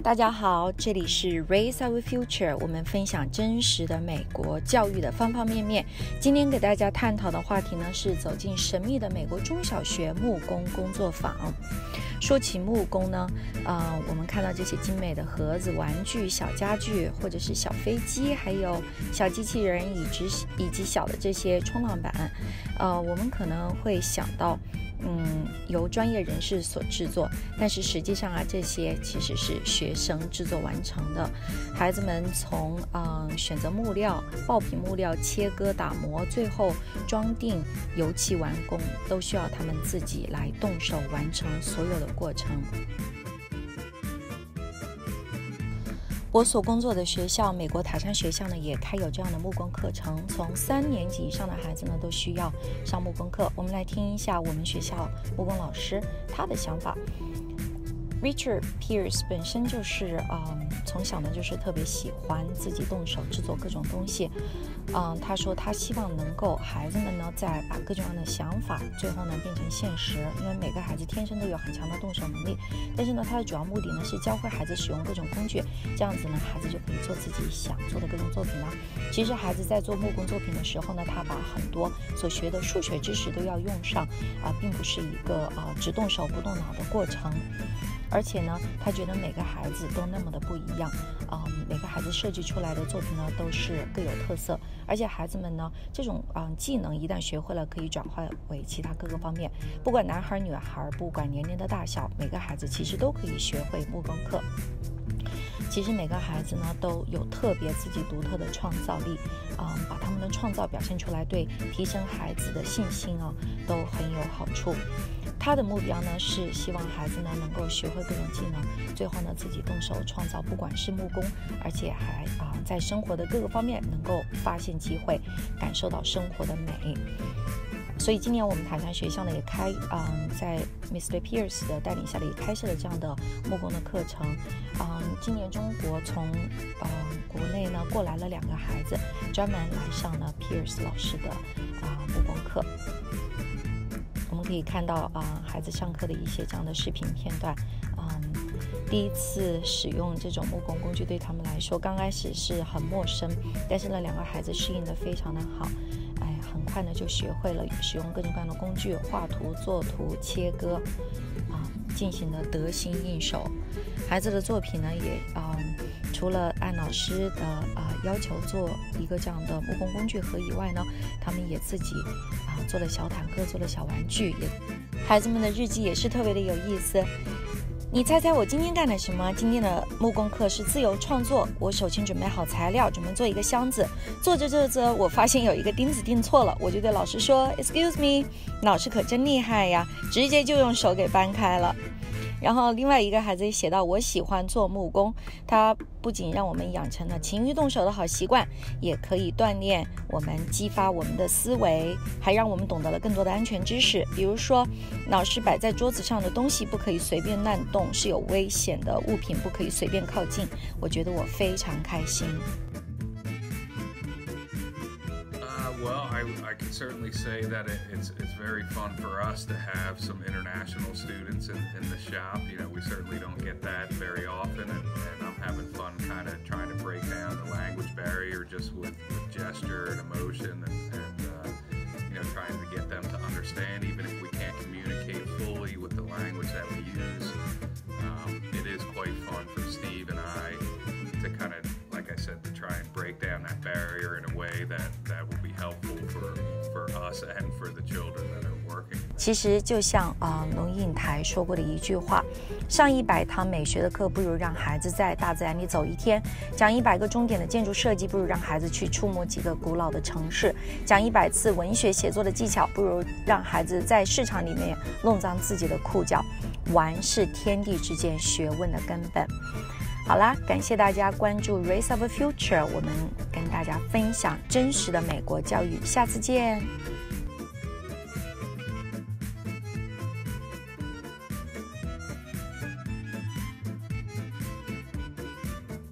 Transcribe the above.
大家好，这里是 Raise Our Future，我们分享真实的美国教育的方方面面。今天给大家探讨的话题呢是走进神秘的美国中小学木工工作坊。说起木工呢，呃，我们看到这些精美的盒子、玩具、小家具，或者是小飞机，还有小机器人，以及以及小的这些冲浪板，呃，我们可能会想到。嗯，由专业人士所制作，但是实际上啊，这些其实是学生制作完成的。孩子们从嗯选择木料、爆品木料、切割、打磨，最后装订、油漆完工，都需要他们自己来动手完成所有的过程。我所工作的学校，美国塔山学校呢，也开有这样的木工课程。从三年级以上的孩子呢，都需要上木工课。我们来听一下我们学校木工老师他的想法。Richard Pierce 本身就是，嗯，从小呢就是特别喜欢自己动手制作各种东西。嗯，他说他希望能够孩子们呢再把各种各样的想法最后呢变成现实，因为每个孩子天生都有很强的动手能力。但是呢，他的主要目的呢是教会孩子使用各种工具，这样子呢孩子就可以做自己想做的各种作品了。其实孩子在做木工作品的时候呢，他把很多所学的数学知识都要用上，啊，并不是一个啊只动手不动脑的过程。而且呢，他觉得每个孩子都那么的不一样，啊，每个孩子设计出来的作品呢都是各有特色。而且孩子们呢，这种啊技能一旦学会了，可以转化为其他各个方面。不管男孩女孩，不管年龄的大小，每个孩子其实都可以学会木工课。其实每个孩子呢都有特别自己独特的创造力，啊，把他们的创造表现出来，对提升孩子的信心啊都很有好处。他的目标呢是希望孩子呢能够学会各种技能，最后呢自己动手创造，不管是木工，而且还啊在生活的各个方面能够发现机会，感受到生活的美。所以今年我们塔山学校呢也开，嗯，在 Mr. Pierce 的带领下，也开设了这样的木工的课程。嗯，今年中国从嗯国内呢过来了两个孩子，专门来上了 Pierce 老师的啊木工课。我们可以看到啊，孩子上课的一些这样的视频片段。嗯，第一次使用这种木工工具对他们来说，刚开始是很陌生，但是呢，两个孩子适应的非常的好。很快呢就学会了使用各种各样的工具，画图、做图、切割，啊，进行的得心应手。孩子的作品呢，也啊，除了按老师的啊要求做一个这样的木工工具盒以外呢，他们也自己啊。做了小坦克，做了小玩具，也孩子们的日记也是特别的有意思。你猜猜我今天干了什么？今天的木工课是自由创作。我首先准备好材料，准备做一个箱子。做着做着，我发现有一个钉子钉错了，我就对老师说：“Excuse me。”老师可真厉害呀，直接就用手给搬开了。然后另外一个孩子也写到：“我喜欢做木工，它不仅让我们养成了勤于动手的好习惯，也可以锻炼我们、激发我们的思维，还让我们懂得了更多的安全知识。比如说，老师摆在桌子上的东西不可以随便乱动，是有危险的物品不可以随便靠近。我觉得我非常开心。” Well, I, I can certainly say that it, it's it's very fun for us to have some international students in, in the shop. You know, we certainly don't get that very often, and, and I'm having fun kind of trying to break down the language barrier just with, with gesture and emotion, and, and uh, you know, trying to get them to understand, even if we can't communicate fully with the language that we use. Um, it is quite fun for Steve and I to kind of, like I said, to try and break down that barrier in a way that that for the children that are working. 其实就像啊龙应台说过的一句话，上一百堂美学的课，不如让孩子在大自然里走一天；讲一百个终点的建筑设计，不如让孩子去触摸几个古老的城市；讲一百次文学写作的技巧，不如让孩子在市场里面弄脏自己的裤脚。玩是天地之间学问的根本。好啦，感谢大家关注 Race of the Future，我们跟大家分享真实的美国教育，下次见。